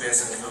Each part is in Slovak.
边生根。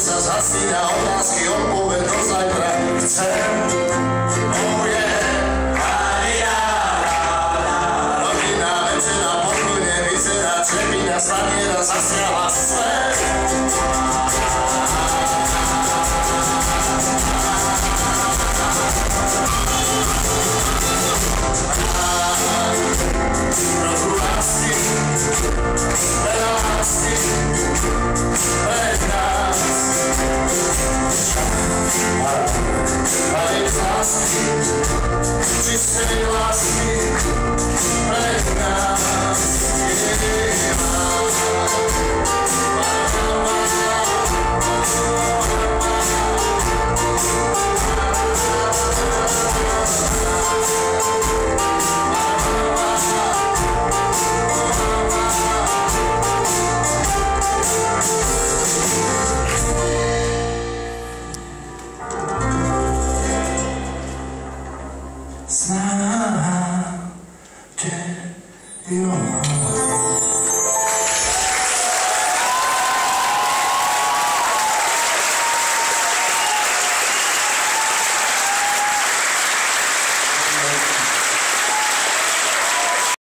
sa zasína, otázky odpoved do zajtra chcem. Oh yeah, ani ja, rodina večera, podľude vyzerá, čepina, staniera zasiala svet. Thank you.